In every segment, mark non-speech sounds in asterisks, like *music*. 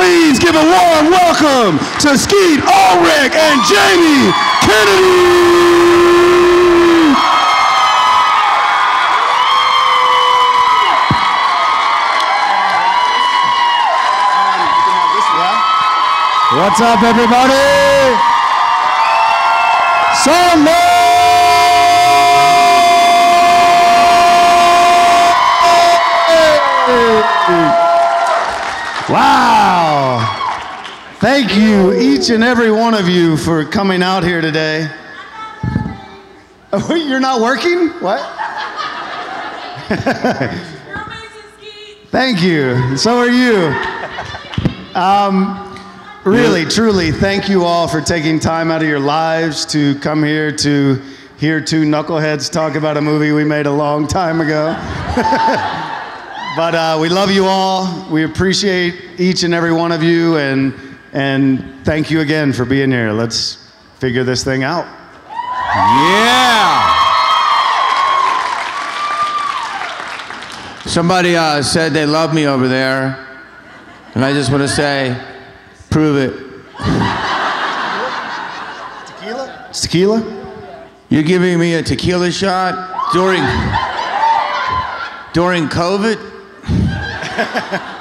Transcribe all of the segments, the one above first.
Please give a warm welcome to Skeet Ulrich and Jamie Kennedy. What's up, everybody? Sunday! Wow. Thank you, each and every one of you, for coming out here today. Oh, *laughs* you're not working? What? *laughs* Thank you. So are you. Um, really, truly, thank you all for taking time out of your lives to come here to hear two knuckleheads talk about a movie we made a long time ago. *laughs* but uh, we love you all. We appreciate each and every one of you, and and thank you again for being here. Let's figure this thing out. Yeah. Somebody uh, said they love me over there, and I just want to say, prove it. Tequila? It's tequila? You're giving me a tequila shot during during COVID? *laughs*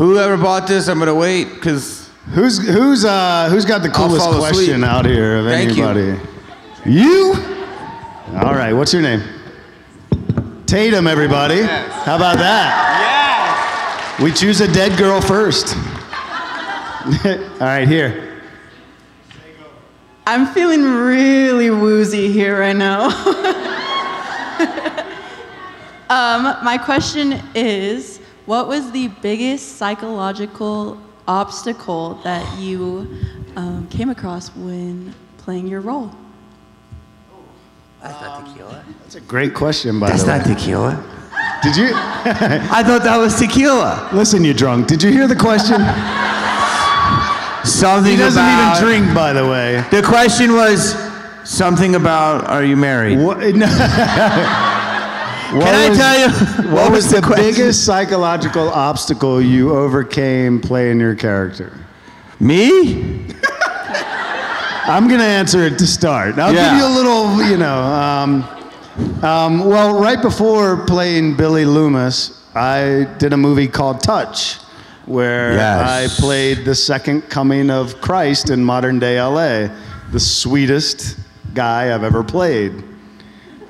Whoever bought this, I'm gonna wait because Who's who's uh who's got the I'll coolest fall asleep. question out here of Thank you. anybody? You? All right. What's your name? Tatum. Everybody. How about that? Yes. We choose a dead girl first. *laughs* All right. Here. I'm feeling really woozy here right now. *laughs* um, my question is what was the biggest psychological obstacle that you um, came across when playing your role? That's not tequila. That's a great question, by That's the way. not tequila. Did you *laughs* I thought that was tequila. listen? You drunk? Did you hear the question? Something He doesn't about. even drink, by the way. The question was something about are you married? What, *laughs* no. What Can I was- tell you *laughs* What, was, the, question? biggest psychological obstacle you overcame playing your character? Me? *laughs* I'm gonna answer it to start. I'll Yeah. give you a little, you know. Um, um, well, right before playing Billy Loomis, I did a movie called Touch, where Yes. I played the second coming of Christ in modern day LA, the sweetest guy I've ever played.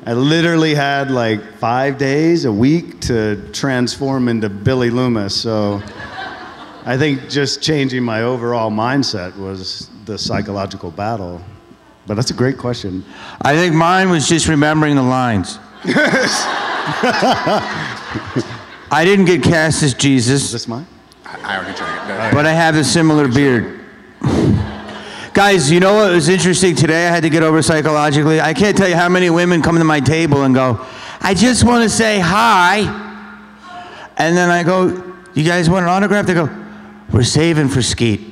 I literally had like five days, a week to transform into Billy Loomis. So I think just changing my overall mindset was the psychological battle. But that's a great question. I think mine was just remembering the lines. *laughs* I didn't get cast as Jesus. Is Jesus, this mine? I already drank it. Go but I have a similar beard. *laughs* Guys, you know what was interesting today? I had to get over psychologically. I can't tell you how many women come to my table and go, I just want to say hi. And then I go, You guys want an autograph? They go, We're saving for Skeet. *laughs*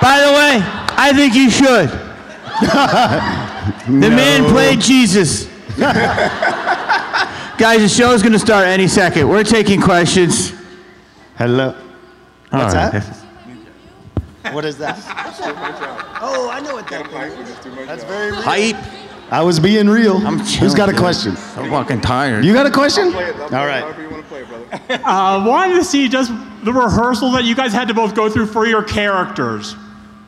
By the way, I think you should. *laughs* the man played Jesus. *laughs* Guys, the show is going to start any second. We're taking questions. Hello. What's All right. that? What is that? oh, I know what that is. That's very real. Hype. I was being real. I'm Who's got a question? I'm fucking tired. You got a question? Play it. All right. However you want to play it, brother. *laughs* Uh, wanted to see just the rehearsal that you guys had to both go through for your characters.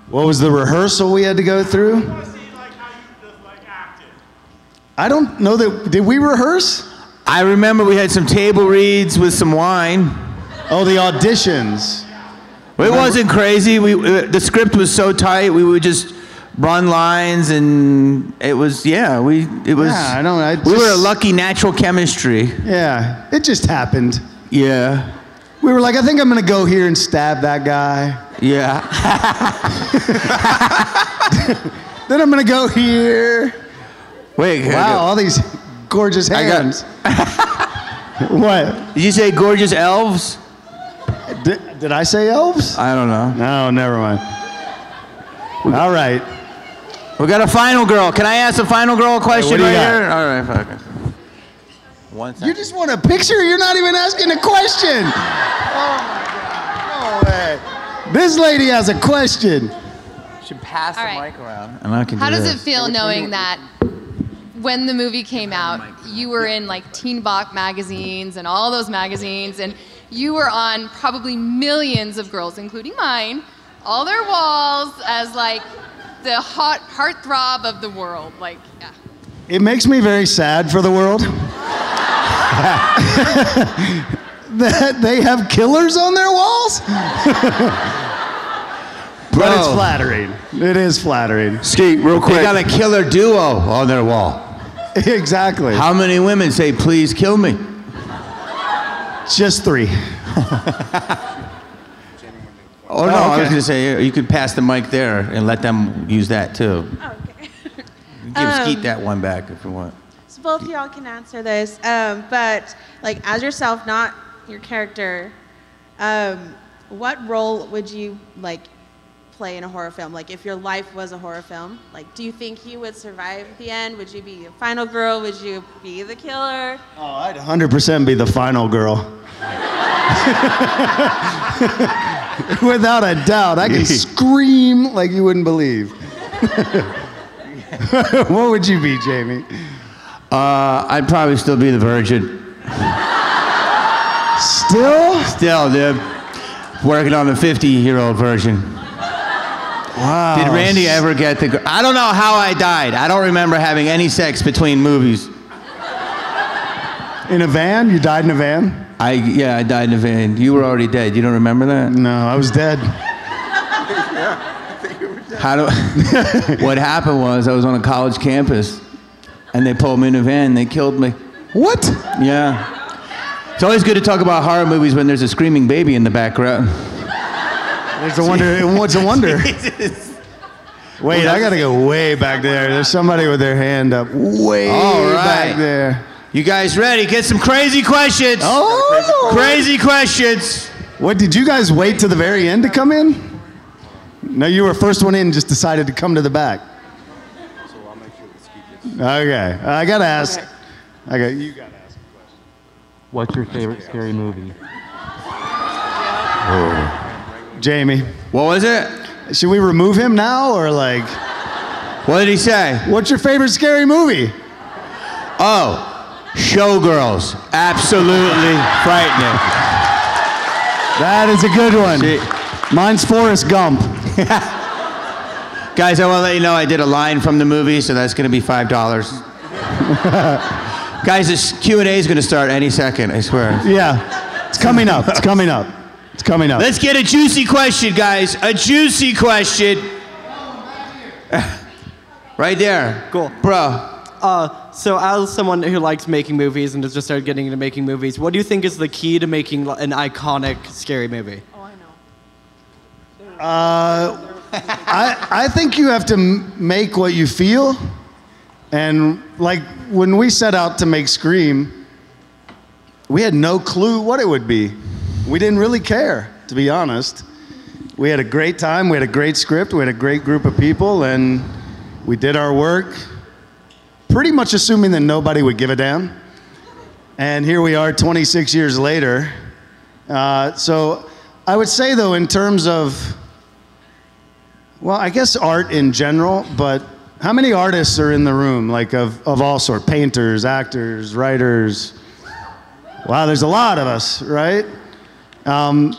What was the rehearsal we had to go through? I want to see like how you just like acted. I don't know that. Did we rehearse? I remember we had some table reads with some wine. Oh, the auditions. It wasn't crazy. We uh, the script was so tight. We would just run lines, and it was yeah. We it was. Yeah, I don't- I we were a lucky natural chemistry. Yeah, it just happened. Yeah, We were like, I think I'm gonna go here and stab that guy. yeah. *laughs* Then I'm gonna go here. Wait, Wow, all these gorgeous I got- hands. *laughs* what? Did you say gorgeous elves? Did, did I say elves? I don't know. No, never mind. All right. We got a final girl. Can I ask a final girl a question do you right got? here? All right, fuck it. One You just want a picture? You're not even asking a question. *laughs* Oh my God. No way. This lady has a question. should pass All right. mic around. And I can How do does it feel knowing that when the movie came out, you were in like Teen Bach magazines and all those magazines, and you were on probably millions of girls, including mine, all their walls as like the hot heartthrob of the world. Like, yeah. It makes me very sad for the world. *laughs* that they have killers on their walls? *laughs* but it's flattering. It is flattering. Skeet, real quick. They got a killer duo on their wall. *laughs* exactly. How many women say, please kill me? Just three. Oh, no, I was going to say, you could pass the mic there and let them use that too. Okay. *laughs* Give Um, Skeet that one back if you want. So both of y'all can answer this, um, but like as yourself, not your character. Um, what role would you like play in a horror film? Like if your life was a horror film, like do you think you would survive the end? Would you be a final girl? Would you be the killer? Oh, I'd 100% be the final girl. *laughs* Without a doubt. I can *laughs* scream like you wouldn't believe. *laughs* what would you be, Jamie? Uh, I'd probably still be the virgin. Still? Still, dude. Working on the 50 year old version. Wow. Did Randy ever get the. I don't know how I died. I don't remember having any sex between movies. In a van? You died in a van? I, yeah, I died in a van. You were already dead. You don't remember that? No, I was dead. *laughs* How do, *laughs* what happened was I was on a college campus and they pulled me in a van and they killed me. What? Yeah. It's always good to talk about horror movies when there's a screaming baby in the background. There's a wonder. What's a wonder? *laughs* Wait, I gotta go way back there. There's somebody with their hand up way All right. back there. You guys ready? Get some crazy questions. Oh! Crazy questions. What did you guys wait to the very end to come in? No, you were first one in. Just decided to come to the back. Okay, I gotta ask. I got you. Gotta ask. What's your favorite scary movie? Oh. Jamie, What was it? should we remove him now or like? What did he say? What's your favorite scary movie? Oh, Showgirls. Absolutely frightening. That is a good one. See- Mine's Forrest Gump. *laughs* Guys, I want to let you know I did a line from the movie, so that's going to be five dollars. *laughs* Guys, this Q and A is going to start any second. I swear. Yeah, it's coming up. It's coming up. It's coming up. Let's get a juicy question, guys. A juicy question. *laughs* right there. Cool. Bro. Uh, so as someone who likes making movies and has just started getting into making movies, what do you think is the key to making an iconic scary movie? Uh, I, I think you have to m- make what you feel. And like when we set out to make Scream, we had no clue what it would be. We didn't really care, to be honest. We had a great time, we had a great script, we had a great group of people, and we did our work, pretty much assuming that nobody would give a damn. And here we are 26 years later. Uh, so I would say, though, in terms of well, I guess art in general, but how many artists are in the room, like of, of all sorts? Painters, actors, writers. Wow, there's a lot of us, right? Um,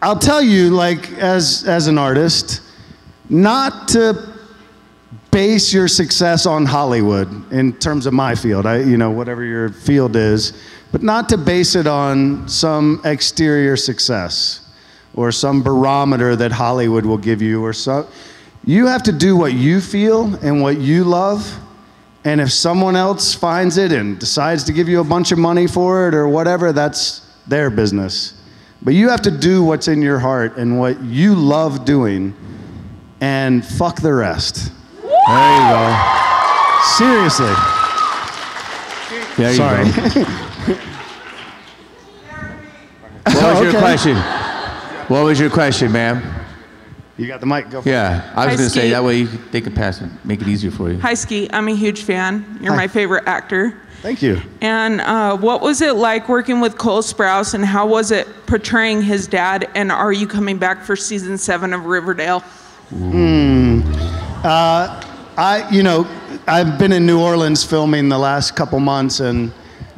I'll tell you, like, as, as an artist, not to base your success on Hollywood in terms of my field, I, you know, whatever your field is, but not to base it on some exterior success or some barometer that Hollywood will give you or so. You have to do what you feel and what you love. And if someone else finds it and decides to give you a bunch of money for it or whatever, that's their business. But you have to do what's in your heart and what you love doing and fuck the rest. There you go. Seriously. There you Sorry. go. *laughs* What was your question? What was your question, ma'am? You got the mic. Go. For it. Yeah, I was Hi, gonna say Ski. that way you, they could pass it, make it easier for you. Hi, Ski. I'm a huge fan. You're Hi. my favorite actor. Thank you. And uh, what was it like working with Cole Sprouse, and how was it portraying his dad? And are you coming back for season seven of Riverdale? Uh, I, you know, I've been in New Orleans filming the last couple months, and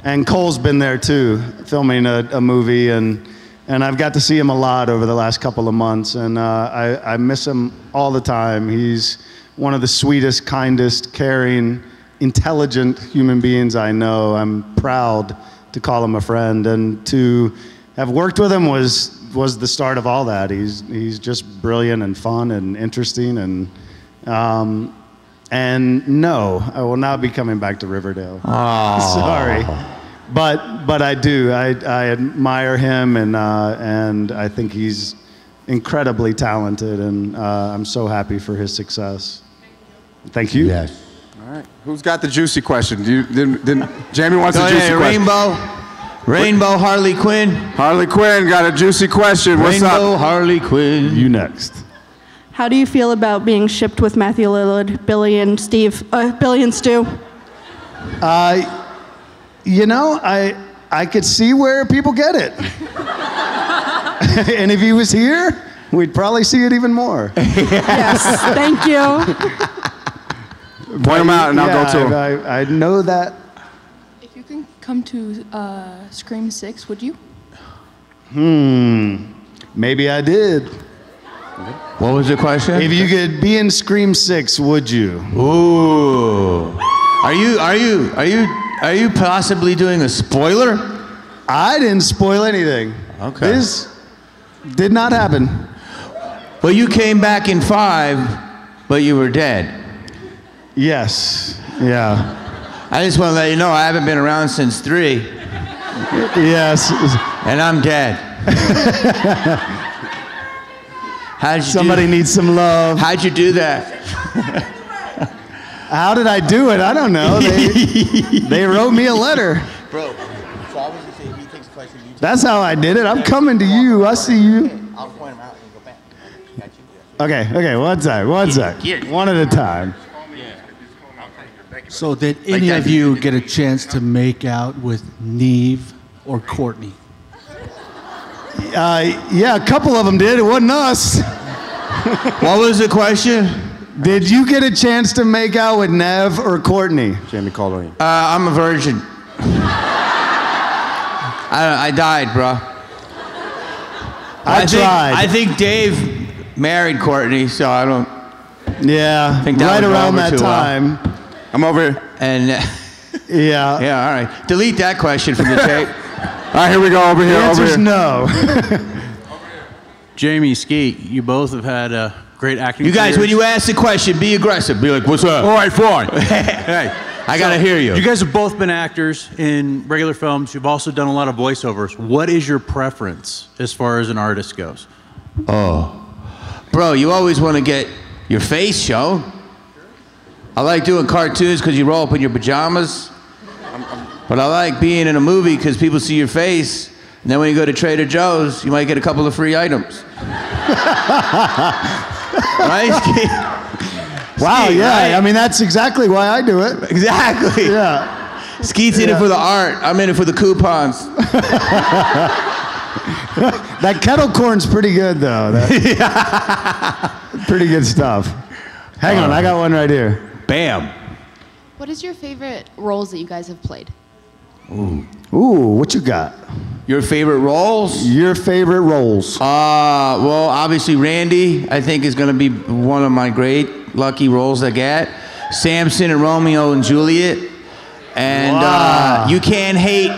and Cole's been there too, filming a, a movie, and and I've got to see him a lot over the last couple of months, and uh, I, I miss him all the time. He's one of the sweetest, kindest, caring, intelligent human beings I know. I'm proud to call him a friend, and to have worked with him was was the start of all that. He's he's just brilliant and fun and interesting and. Um, and no, I will not be coming back to Riverdale. *laughs* Sorry, but but I do. I, I admire him, and uh, and I think he's incredibly talented, and uh, I'm so happy for his success. Thank you. Yes. All right. Who's got the juicy question? Do you, didn't, didn't, Jamie wants Go a juicy ahead, question. Rainbow. Rainbow Harley Quinn. Harley Quinn got a juicy question. What's Rainbow up? Harley Quinn. You next. How do you feel about being shipped with Matthew Lillard, Billy and Steve, uh, Billy and Stu? Uh, you know, I I could see where people get it, *laughs* and if he was here, we'd probably see it even more. Yes, thank you. Point him out and I'll go to him. I, I know that. If you can come to uh, Scream 6, would you? Hmm. Maybe I did. What was the question? If you could be in Scream Six, would you? Ooh. Are you are you are you are you possibly doing a spoiler? I didn't spoil anything. Okay. This did not happen. Well, you came back in five, but you were dead. Yes. Yeah. I just want to let you know I haven't been around since three, Yes. and I'm dead. *laughs* How'd you Somebody needs some love. How'd you do that? *laughs* How did I do it? I don't know. They, *laughs* they wrote me a letter. Bro, so I was just saying, he takes a question, you That's how I did it. I'm coming to you. I see you. I'll point him out and go back. Got? Okay. Okay. One sec. One sec. One at a time. So, did any of you get a chance to make out with Neve or Courtney? Uh, yeah, a couple of them did. It wasn't us. What was the question? Did you get a chance to make out with Neve or Courtney? Jamie called on you. Uh, I'm a virgin. I, I died, bro. I think, tried. I think Dave married Courtney, so I don't Yeah, think that right around that too well. time. I'm over here. And uh, Yeah. *laughs* yeah, all right. Delete that question from the *laughs* tape. All right, here we go. Over here. The here. Over answer's here. no. *laughs* Jamie, Skeet, you both have had a great acting. You guys, when you ask the question, be aggressive. Be like, "What's up?" All right, fine. *laughs* hey, I gotta hear you. You guys have both been actors in regular films. You've also done a lot of voiceovers. What is your preference as far as an artist goes? Oh, bro, you always want to get your face shown. I like doing cartoons because you roll up in your pajamas. But I like being in a movie because people see your face. And then when you go to Trader Joe's, you might get a couple of free items. *laughs* right? *laughs* *laughs* wow, Ski, yeah. right? I mean, that's exactly why I do it. Exactly. Yeah. Skeet's in it for the art. I'm in it for the coupons. *laughs* That kettle corn's pretty good, though. That- pretty good stuff. Hang on, I uh, got one right here. Bam. What is your favorite roles that you guys have played? Ooh, what you got? Your favorite roles? Your favorite roles? Uh, well, obviously Randy, I think is going to be one of my great lucky roles I get. Sampson and Romeo and Juliet. And Wow. uh, you can't hate,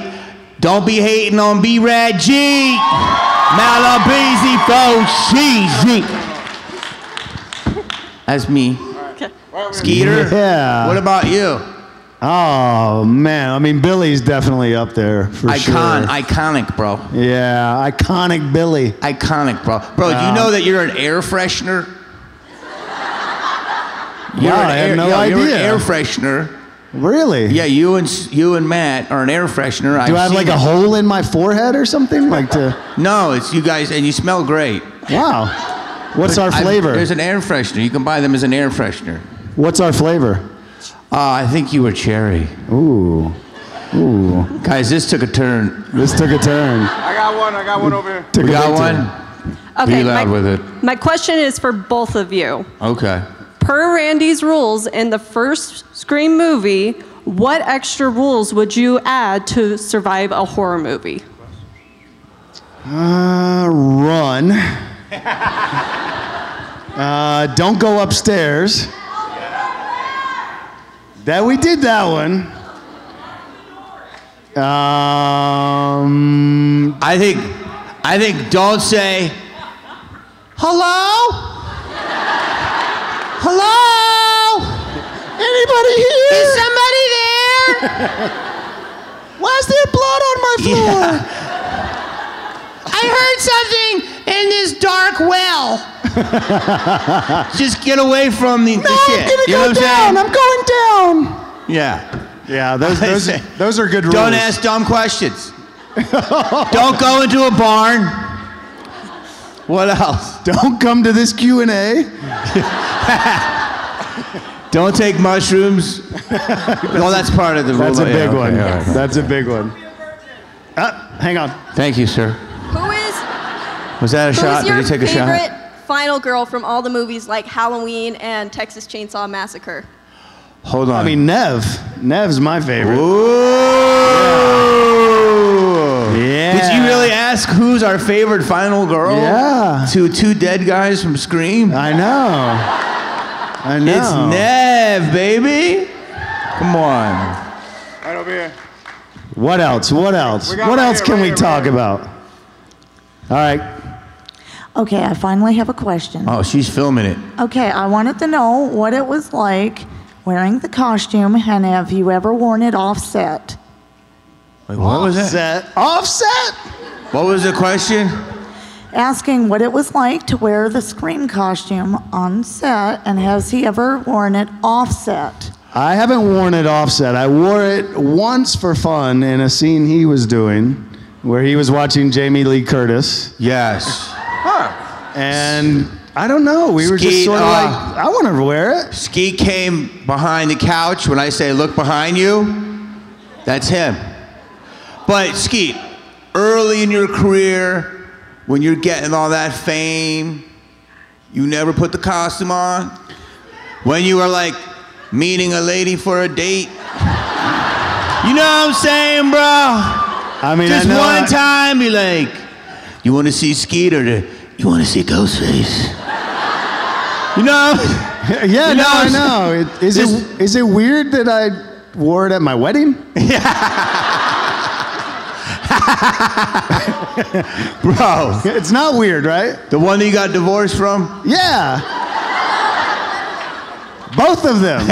don't be hating on B-Rad G. Malabizi fo cheesy. That's me. Skeeter? Yeah. What about you? Oh man, I mean Billy's definitely up there for Icon, sure. iconic, bro. yeah, iconic Billy. Iconic, bro. Bro, do you know that you're an air freshener? You're Wow, I had no yo, You're an idea. air freshener. Really? Yeah, you and you and Matt are an air freshener. Do I've I have like a hole in my forehead or something? Like to? No, it's you guys, and you smell great. Wow. What's our I- flavor? there's an air freshener. You can buy them as an air freshener. What's our flavor? Uh, I think you were cherry. Ooh. Ooh. Guys, this took a turn. This took a turn. I got one. I got one over here. Took we a got one? turn. Be Okay, loud my- with it. My question is for both of you. Okay. Per Randy's rules in the first Scream movie, what extra rules would you add to survive a horror movie? Uh, run. *laughs* uh, don't go upstairs. That we did that one. Um, I think, I think don't say, hello? Hello? Anybody here? Is somebody there? *laughs* Why is there blood on my floor? *laughs* I heard something in this dark well. *laughs* Just get away from the, the No, shit. I'm gonna you know go I'm down. I'm going down. Yeah. Yeah, those *laughs* those those are good rules. Don't ask dumb questions. *laughs* Don't go into a barn. What else? Don't come to this Q and A. *laughs* Don't take mushrooms. well, that's part of the rule. That's a Yeah, big okay, one. all right. That's a big one. Uh, hang on. Thank you, sir. Who is Was that a shot? Did he take a shot? favorite final girl from all the movies like Halloween and Texas Chainsaw Massacre? Hold on. I mean, Neve. Neve's my favorite. Ooh. Yeah. Did you really ask who's our favorite final girl? Yeah. To two dead guys from Scream? I know. I know. It's Neve, baby. Come on. Right over here. What else? What else? What right else here, can right we here, talk right about? All right. Okay, I finally have a question. Oh, she's filming it. Okay, I wanted to know what it was like wearing the costume and have you ever worn it off set? Wait, what was that? Offset. Offset. What was the question? Asking what it was like to wear the Scream costume on set and has he ever worn it off set? I haven't worn it offset. I wore it once for fun in a scene he was doing where he was watching Jamie Lee Curtis. Yes. Huh. And I don't know. We were just Skeet, sort of uh, like, I want to wear it. Skeet came behind the couch. When I say look behind you, that's him. But Skeet, early in your career, when you're getting all that fame, you never put the costume on. When you were like meeting a lady for a date. You know what I'm saying, bro? I mean, Just I know one I- time, be like, you want to see Skeet or the, you want to see Ghostface? You know? *laughs* Yeah, You no, know, I know. It, is, it weird that I wore it at my wedding? *laughs* *laughs* Bro. It's not weird, right? The one that you got divorced from? Yeah. Both of them.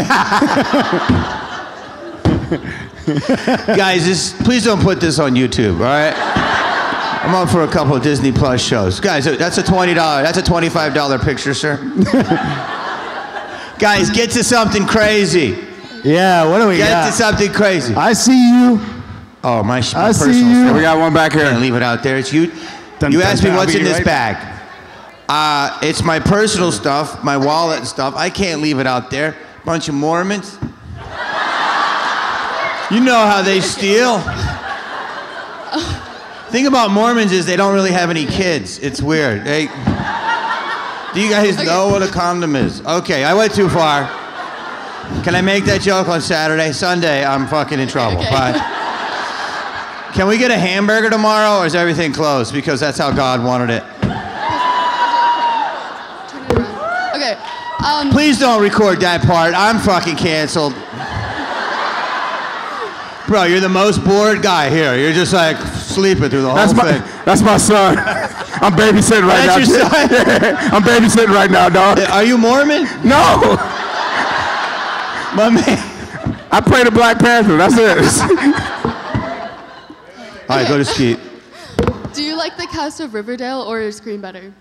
Guys, this, please don't put this on YouTube, all right? I'm up for a couple of Disney Plus shows. Guys, that's a $20, that's a $25 picture, sir. *laughs* Guys, get to something crazy. Yeah, what do we Get got? to something crazy. I see you. Oh, my, my I see you. stuff. We got one back here. Can't leave it out there. It's you. Dun, you dun, asked me what's in be this bag. Uh, it's my personal stuff, my wallet and stuff. I can't leave it out there. Bunch of Mormons. You know how they steal. Thing about Mormons is they don't really have any kids. It's weird. They, do you guys know what a condom is? Okay, I went too far. Can I make that joke on Saturday? Sunday, I'm fucking in trouble. Bye. Can we get a hamburger tomorrow or is everything closed? Because that's how God wanted it. Okay. Um, Please don't record that part. I'm fucking canceled. Bro, you're the most bored guy here. You're just like sleeping through the whole That's my, thing. that's my son. *laughs* I'm babysitting right That's now. your son? *laughs* Yeah, I'm babysitting right now, dog. Are you Mormon? No. My man. I pray to Black Panther. That's it. *laughs* All right, go to Skeet. do you like the cast of Riverdale or is Scream better?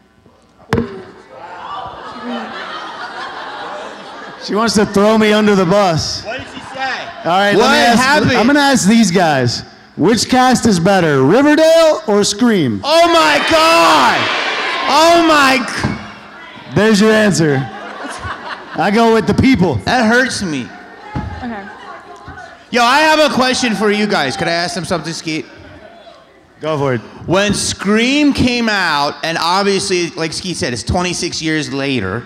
She wants to throw me under the bus. What did she say? All right, What let me ask, happened? I'm gonna ask these guys. Which cast is better, Riverdale or Scream? Oh my God! Oh my! There's your answer. I go with the people. That hurts me. Okay. Yo, I have a question for you guys. Could I ask them something, Skeet? Go for it. When Scream came out, and obviously, like Skeet said, it's 26 years later.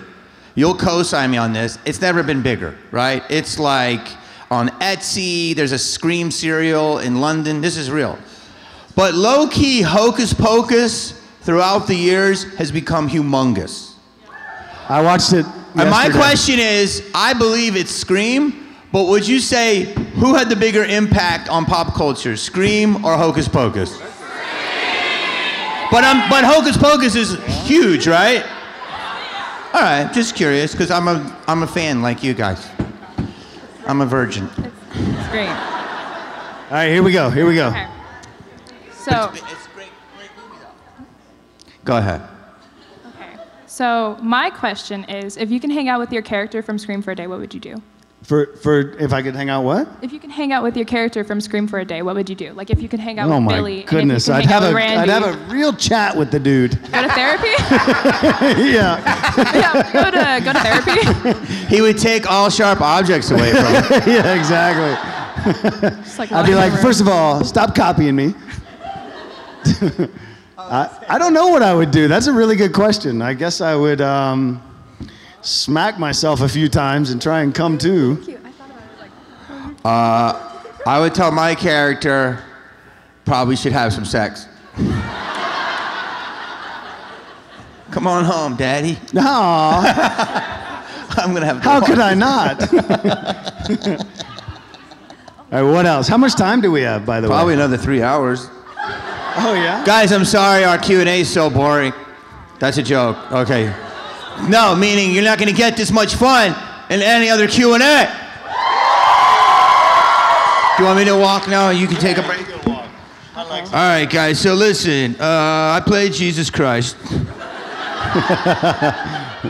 You'll co-sign me on this. It's never been bigger, right? It's like on Etsy. There's a Scream cereal in London. This is real. But low-key, Hocus Pocus throughout the years has become humongous. I watched it. And my question is, I believe it's Scream, but would you say who had the bigger impact on pop culture, Scream or Hocus Pocus? But um, but Hocus Pocus is huge, right? All right, just curious, because I'm a I'm a fan like you guys. I'm a virgin. It's great. All right, here we go. Here we go. Okay. So, Go ahead. Okay. So my question is, if you can hang out with your character from Scream for a day, what would you do? For for if I could hang out, what? If you can hang out with your character from Scream for a day, what would you do? Like if you could hang out oh with my Billy, goodness! and I'd if you could have hang a out with would have a real chat with the dude. go to therapy. yeah. *laughs* *laughs* yeah, go to go to therapy. *laughs* He would take all sharp objects away from him. yeah, exactly. like I'd be like, around. first of all, stop copying me. I, I don't know what I would do. That's a really good question. I guess I would um, smack myself a few times and try and come to. Uh, I would tell my character probably should have some sex. *laughs* Come on home, Daddy. No. *laughs* I'm gonna have. How could I not? *laughs* All right, what else? How much time do we have, by the Probably way? Probably another three hours. Oh yeah. Guys, I'm sorry our Q&A is so boring. That's a joke. Okay. No, meaning you're not going to get this much fun in any other Q&A. Do you want me to walk now? You can take a break. All right, guys. So listen, uh, I played Jesus Christ. *laughs*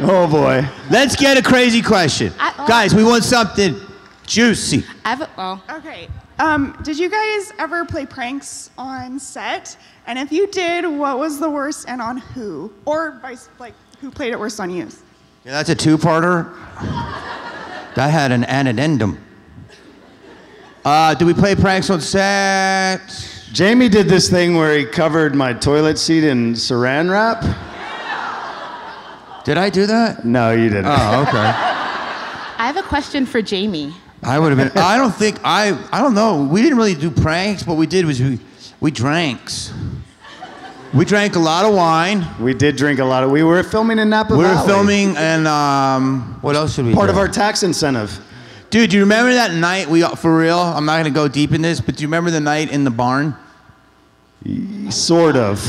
oh boy. Let's get a crazy question, guys. We want something juicy. I have a, well, okay. Um, did you guys ever play pranks on set? And if you did, what was the worst and on who? Or vice, like, who played it worst on you? Yeah, that's a two-parter. That had an addendum. Uh, do we play pranks on set? Jamie did this thing where he covered my toilet seat in saran wrap. Did I do that? No, you didn't. Oh, okay. I have a question for Jamie. I would have been. I don't think I. I don't know. We didn't really do pranks. What we did was we we dranks. We drank a lot of wine. We did drink a lot of. We were filming in Napa We were Valley. filming, and um, what else should we? Part do? of our tax incentive. Dude, do you remember that night we for real? I'm not gonna go deep in this, but do you remember the night in the barn? Sort of.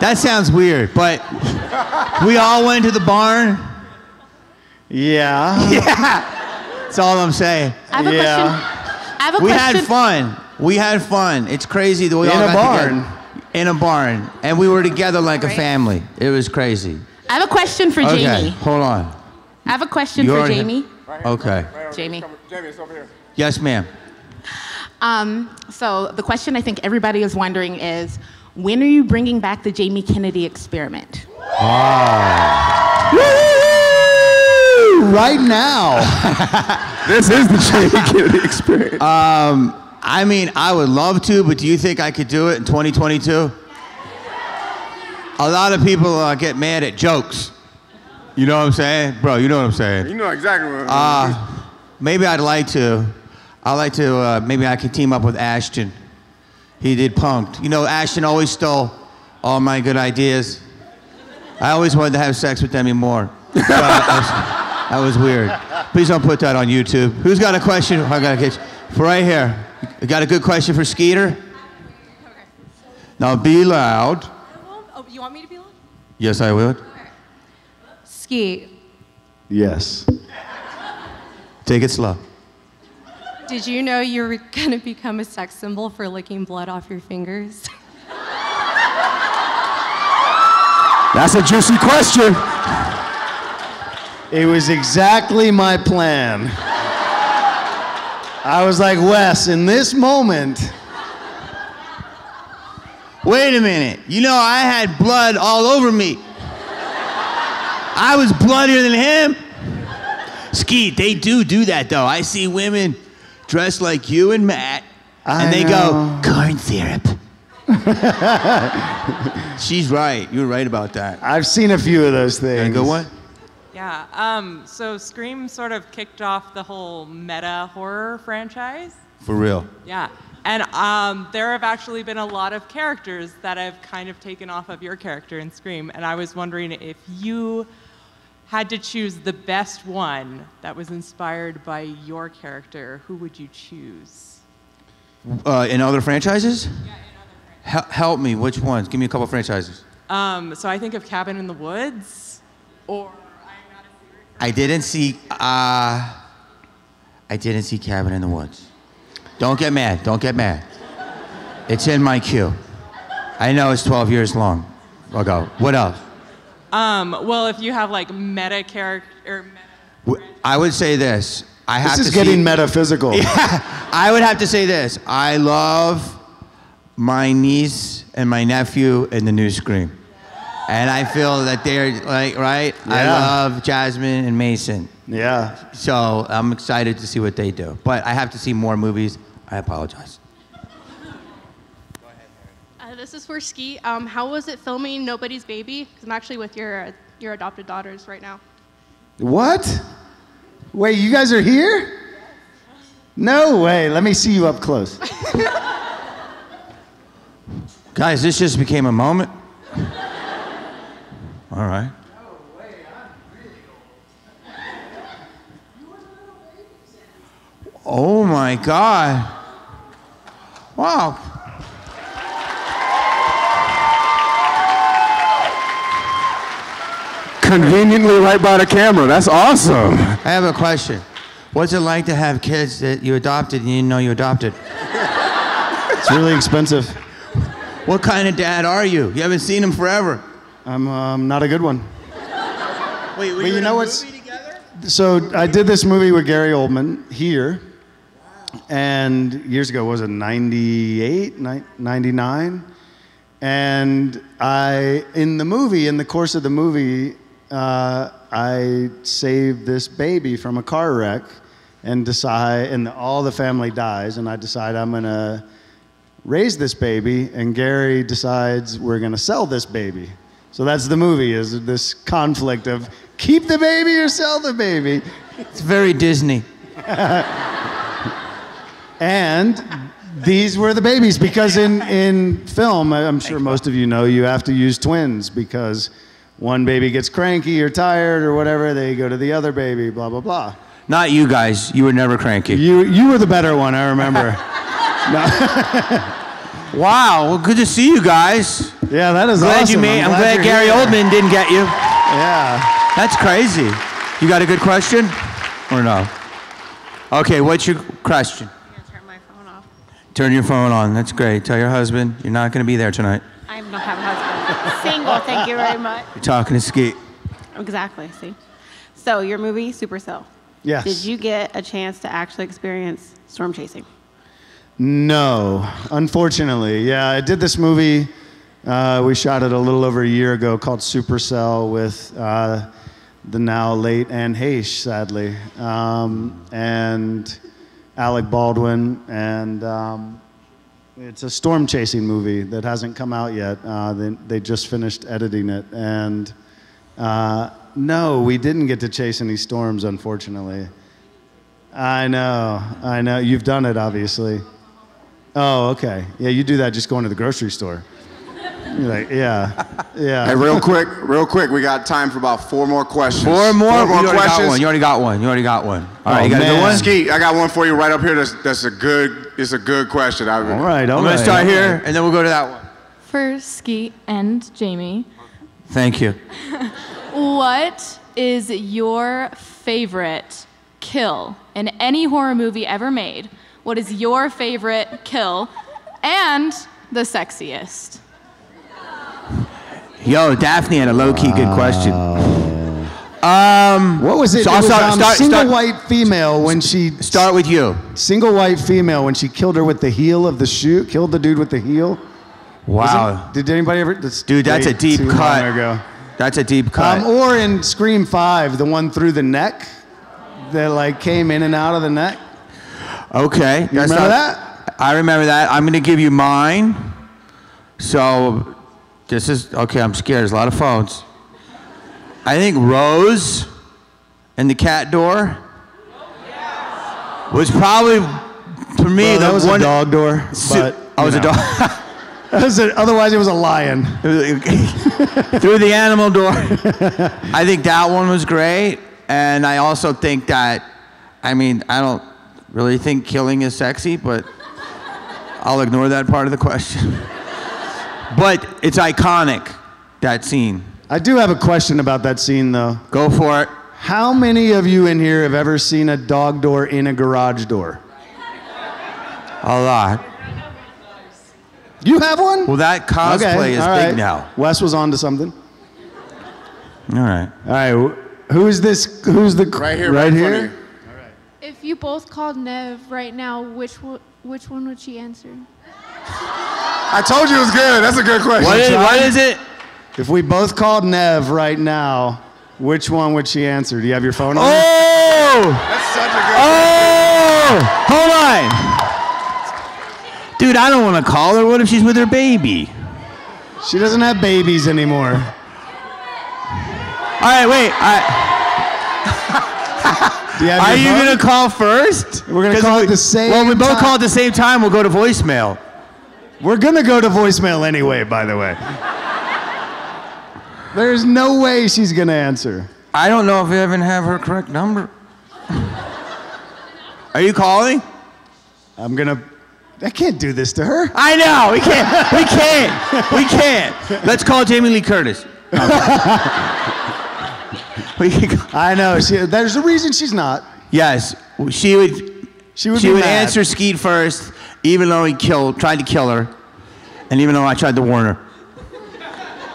That sounds weird, but we all went to the barn. Yeah. Yeah. That's all I'm saying. I have a Yeah. question. I have a we question. had fun. We had fun. It's crazy that we In all a got barn. together. In a barn, and we were together like a family. It was crazy. I have a question for okay, Jamie. hold on. I have a question You for already- Jamie. Okay. Jamie. Jamie, it's over here. Yes, ma'am. Um, so the question I think everybody is wondering is, when are you bringing back the Jamie Kennedy experiment? Right now. *laughs* This is the Jamie Kennedy *laughs* experience. Um, I mean, I would love to, but do you think I could do it in 2022? A lot of people uh, get mad at jokes. You know what I'm saying, bro? You know what I'm saying? You know exactly what. I'm saying. Uh, maybe I'd like to. I'd like to. Uh, maybe I could team up with Ashton. He did Punk'd. You know, Ashton always stole all my good ideas. I always wanted to have sex with Demi Moore. *laughs* Was, that was weird. Please don't put that on YouTube. Who's got a question? I got a question. For right here. You got a good question for Skeeter? Now be loud. Oh, you want me to be loud? Yes, I would. Ski, Yes. Take it slow. did you know you were gonna become a sex symbol for licking blood off your fingers? That's a juicy question. It was exactly my plan. I was like, Wes, in this moment, Wait a minute. You know, I had blood all over me. I was bloodier than him. Skeet, they do do that though. I see women dressed like you and Matt, and they know. go corn syrup. *laughs* She's right. You're right about that. I've seen a few of those things. A good one. Yeah. Um, so Scream sort of kicked off the whole meta horror franchise. For real. Yeah. And um, there have actually been a lot of characters that have kind of taken off of your character in Scream. And I was wondering if you had to choose the best one that was inspired by your character, who would you choose? Uh, in other franchises? Hel- help me. Which ones? Give me a couple franchises. Um, so I think of Cabin in the Woods, or I didn't see. Uh, I didn't see Cabin in the Woods. Don't get mad. Don't get mad. It's in my queue. I know it's 12 years long ago. What else? um, well, if you have like meta character, or W- I would say this. I have This is to getting see, metaphysical. *laughs* I would have to say this. I love my niece and my nephew in the new Scream. And I feel that they're like, right? I love Jasmin and Mason. Yeah. So I'm excited to see what they do. But I have to see more movies. I apologize. Uh, this is for Ski. Um, how was it filming Nobody's Baby? Because I'm actually with your, uh, your adopted daughters right now. What? Wait, you guys are here? No way. Let me see you up close. Guys, this just became a moment. All right. Oh my God. Wow. Conveniently right by the camera. That's awesome. I have a question. What's it like to have kids that you adopted and you didn't know you adopted? It's really expensive. What kind of dad are you? You haven't seen him forever. I'm um, not a good one. Wait, but you know what's? So I did this movie with Gary Oldman here, and years ago was it 98, 99, and I in the movie in the course of the movie uh, I saved this baby from a car wreck, and decide and all the family dies, and I decide I'm gonna raise this baby, and Gary decides we're gonna sell this baby. So that's the movie, is this conflict of keep the baby or sell the baby. It's very Disney. *laughs* and these were the babies because in, in film, I'm sure most of you know, you have to use twins because one baby gets cranky or tired or whatever, they go to the other baby, blah, blah, blah. Not you guys. You were never cranky. You, you were the better one, I remember. *laughs* *laughs* wow. Well, good to see you guys. Yeah, that is glad awesome. you made. I'm I'm, glad glad, Gary here. Oldman didn't get you. Yeah. That's crazy. You got a good question, or no? Okay. What's your question? Turn your phone on. That's great. Tell your husband you're not going to be there tonight. I don't have a husband. *laughs* Single, thank you very much. You're talking to Skeet. Exactly, see. So, your movie, Supercell. Yes. Did you get a chance to actually experience storm chasing? No, unfortunately. Yeah, I did this movie. Uh, we shot it a little over a year ago called Supercell with uh, the now late Anne Heche, sadly, um, and Alec Baldwin. And um, it's a storm chasing movie that hasn't come out yet. Uh, they, they just finished editing it. And uh, no, we didn't get to chase any storms, unfortunately. I know, I know. You've done it, obviously. Oh, okay. Yeah, you do that just going to the grocery store. You're like, yeah, yeah. Hey, real quick, real quick. We got time for about four more questions. Four more. Four more you already questions. got one. You already got one. You already got one. All right. Oh, you got a good one. Skeet, I got one for you right up here. That's, that's a good. It's a good question. I, all right. I'm gonna start here, and then we'll go to that one. For Skeet and Jamie, Thank you. *laughs* what is your favorite kill in any horror movie ever made? What is your favorite kill and the sexiest? Yo, Daphne had a low key good question. Um, What was it? So it I'll was, start, um, start, single start- white female when she start with you. Single white female when she killed her with the heel of the shoe. Killed the dude with the heel. Wow. Did anybody ever? That's Dude, that's way a deep too cut. Long ago. That's a deep cut. Um, or in Scream Five, the one through the neck, that like came in and out of the neck. Okay. You remember that? I remember that. I'm going to give you mine. So, this is okay. I'm scared. There's a lot of phones. I think Rose and the cat door was probably for me Well, the that was one a dog door, but oh, I was you a dog. *laughs* A- otherwise, it was a lion. *laughs* through the animal door. I think that one was great, and I also think that, I mean, I don't really think killing is sexy, but I'll ignore that part of the question. *laughs* but it's iconic, that scene. I do have a question about that scene, though. Go for it. How many of you in here have ever seen a dog door in a garage door? A lot. You have one? Well, that cosplay Okay, is all big now. Wes was on to something. All right. All right. Who is this? Who's the right here, Right right here. of If you both called Neve right now, which one, which one would she answer? I told you it was good. That's a good question. What is, what is it? If we both called Neve right now, which one would she answer? Do you have your phone on? Oh! That's such a good Oh! Hold on. Dude, I don't want to call her. What if she's with her baby? She doesn't have babies anymore. All right, wait. I, Do you have are you gonna call first? We're going to call we- at the same Well, we both time. call at the same time. We'll go to voicemail. We're gonna go to voicemail anyway, by the way. There's no way she's gonna answer. I don't know if we even have her correct number. Are you calling? I'm gonna. I can't do this to her. I know. We can't. We can't. We can't. Let's call Jamie Lee Curtis. I know. She, there's a reason she's not. Yes, she would. She would She would mad. answer Skeet first, even though he killed, tried to kill her, and even though I tried to warn her.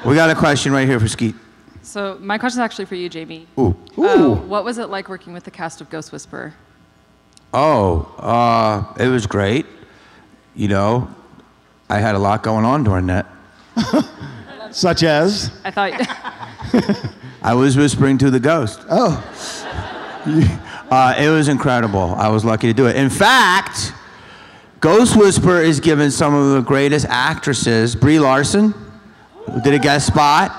We got a question right here for Skeet. So my question is actually for you, Jamie. Ooh. Uh, what was it like working with the cast of Ghost Whisperer? Oh, uh, it was great. You know, I had a lot going on during that. *laughs* Such as. I thought. *laughs* I was whispering to the ghost. Oh. *laughs* Uh, it was incredible. I was lucky to do it. In fact, Ghost Whisperer is given some of the greatest actresses. Brie Larson who did a guest spot.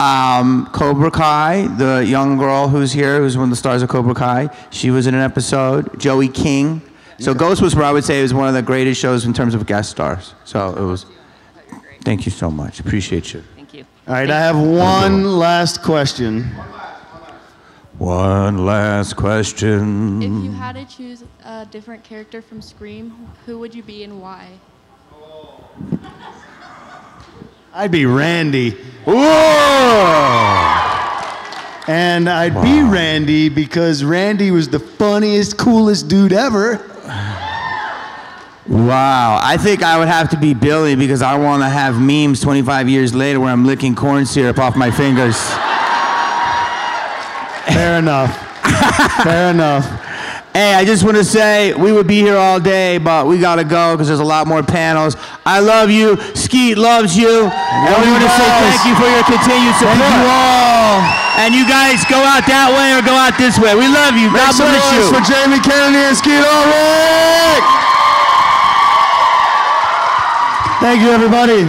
Um, Cobra Kai, the young girl who's here, who's one of the stars of Cobra Kai, she was in an episode. Joey King. So Ghost Whisperer, I would say, is one of the greatest shows in terms of guest stars. So it was. Thank you so much. Appreciate you. Thank you. All right, I have one last question. One last question. If you had to choose a different character from Scream, who would you be and why? *laughs* I'd be Randy. Whoa! And I'd be Randy because Randy was the funniest, coolest dude ever. Wow. I think I would have to be Billy because I want to have memes 25 years later where I'm licking corn syrup off my fingers. Fair enough. Fair enough. Hey, I just want to say we would be here all day, but we got to go because there's a lot more panels. I love you. Skeet loves you. and we want to say thank you for your continued support. Thank you all. And you guys go out that way or go out this way. We love you. God bless you. for Jamie Kennedy and Skeet Ulrich. Thank you, everybody.